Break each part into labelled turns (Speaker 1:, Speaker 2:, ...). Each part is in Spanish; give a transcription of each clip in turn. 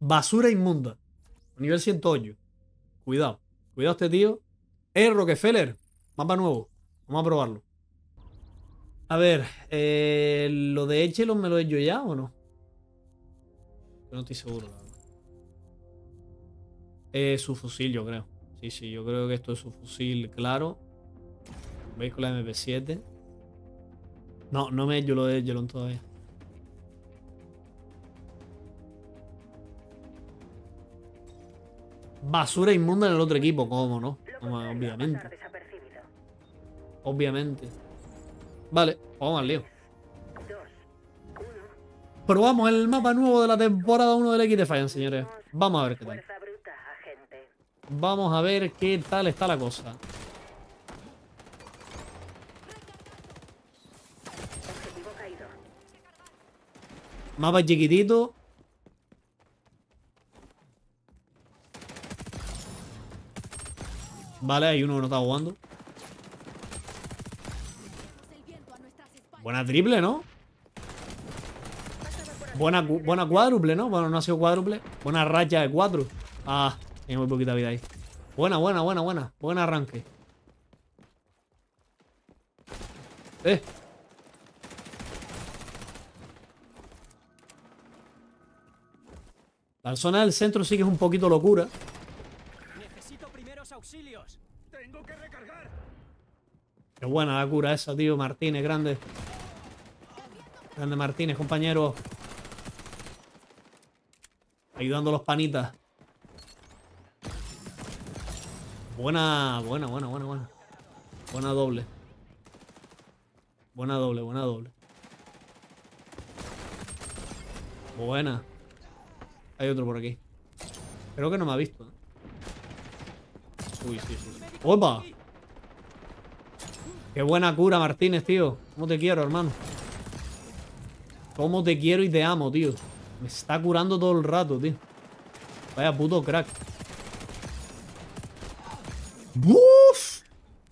Speaker 1: Basura inmunda. Nivel 108. Cuidado. Cuidado este tío. Eh, Rockefeller. Mapa nuevo. Vamos a probarlo. A ver, eh, ¿lo de Echelon me lo he hecho ya o no? No estoy seguro, la verdad. Su fusil, yo creo. Sí, sí, yo creo que esto es su fusil, claro. ¿Veis con la MP7? No, no me he hecho lo de Echelon todavía. Basura inmunda en el otro equipo, ¿cómo no? Como, obviamente. Obviamente. Vale, vamos al lío. Probamos el mapa nuevo de la temporada 1 del X Defiant, señores. Vamos a ver qué tal. Vamos a ver qué tal está la cosa. Mapa chiquitito. Vale, hay uno que no está jugando. Buena triple, ¿no? Buena, buena cuádruple, ¿no? Bueno, no ha sido cuádruple. Buena racha de cuatro. Ah, tiene muy poquita vida ahí. Buena, buena, buena, buena. Buen arranque. Eh. La zona del centro sí que es un poquito locura.
Speaker 2: Auxilios. Tengo que recargar.
Speaker 1: Qué buena la cura esa, tío. Martínez, grande. Grande Martínez, compañero. Ayudando a los panitas. Buena, buena, buena, buena, buena. Buena doble. Buena doble, buena doble. Buena. Hay otro por aquí. Creo que no me ha visto. ¿eh? Uy, sí, sí. ¡Opa! Qué buena cura, Martínez, tío. ¿Cómo te quiero, hermano? ¿Cómo te quiero y te amo, tío? Me está curando todo el rato, tío. Vaya puto crack. ¡Buf!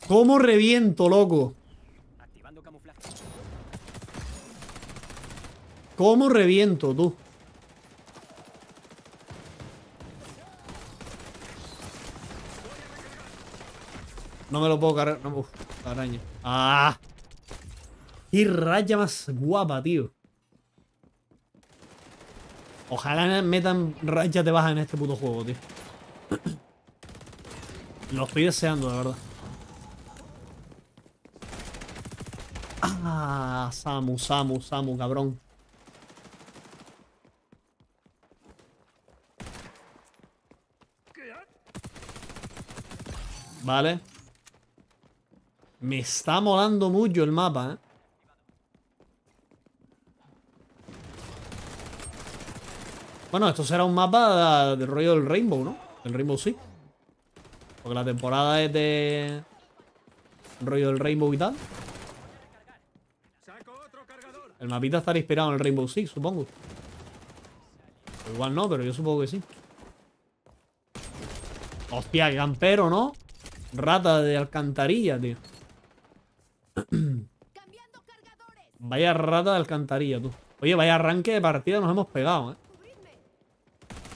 Speaker 1: ¿Cómo reviento, loco? ¿Cómo reviento, tú? No me lo puedo cargar. No, uf, araña. ¡Ah! ¡Qué raya más guapa, tío! Ojalá metan rayas de baja en este puto juego, tío. Lo estoy deseando, de verdad. Ah, Samu, Samu, Samu, cabrón. Vale. Me está molando mucho el mapa, ¿eh? Bueno, esto será un mapa del rollo del Rainbow, ¿no? El Rainbow Six. Porque la temporada es de... Rollo del Rainbow y tal. El mapita estará inspirado en el Rainbow Six, supongo. O igual no, pero yo supongo que sí. Hostia, campero, ¿no? Rata de alcantarilla, tío. Vaya rata de alcantarilla, tú. Oye, vaya arranque de partida nos hemos pegado, ¿eh?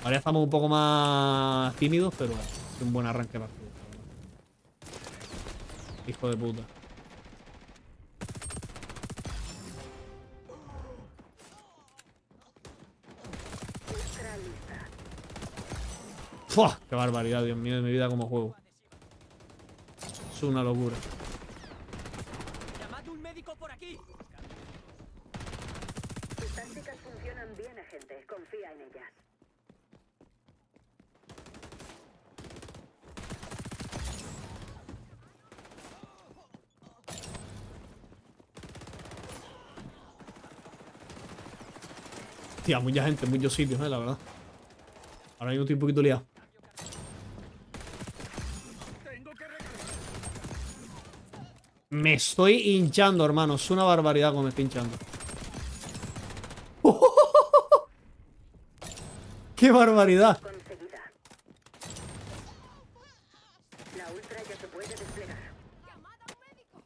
Speaker 1: Ahora ya estamos un poco más tímidos, pero es un buen arranque de partida. Hijo de puta. ¡Fua! ¡Qué barbaridad, Dios mío, de mi vida como juego! Es una locura.
Speaker 2: Por aquí.
Speaker 3: Tus tácticas funcionan bien, agente. Confía en ellas.
Speaker 1: Tía, mucha gente, en muchos sitios, eh, la verdad. Ahora mismo estoy un poquito liado.
Speaker 2: Tengo que recargar.
Speaker 1: Me estoy hinchando, hermano. Es una barbaridad como me estoy hinchando. ¡Qué barbaridad!
Speaker 3: Conseguida. La ultra ya se puede desplegar.
Speaker 4: Llamad a un médico.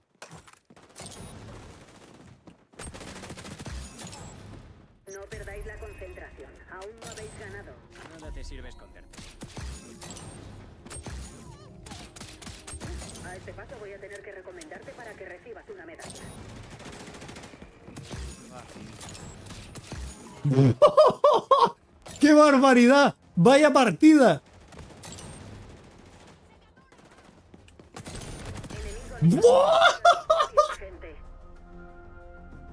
Speaker 3: No perdáis la concentración. Aún Aún no habéis ganado.
Speaker 2: Nada te sirve esconderte.
Speaker 3: A este paso voy a tener que recomendarte para que recibas una medalla.
Speaker 1: ¡Qué barbaridad! ¡Vaya partida!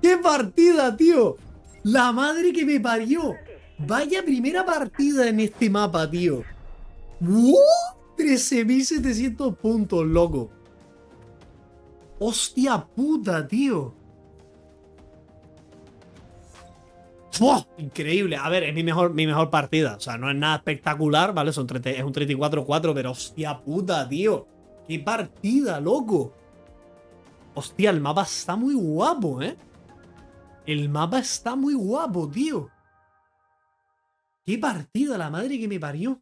Speaker 1: ¡Qué partida, tío! La madre que me parió. Vaya primera partida en este mapa, tío. ¡Wow! 13.700 puntos, loco. ¡Hostia puta, tío! ¡Fua! Increíble. A ver, es mi mejor, mi mejor partida. O sea, no es nada espectacular, ¿vale? Son 30 es un 34-4, pero hostia puta, tío. ¡Qué partida, loco! Hostia, el mapa está muy guapo, ¿eh? El mapa está muy guapo, tío. ¡Qué partida, la madre que me parió!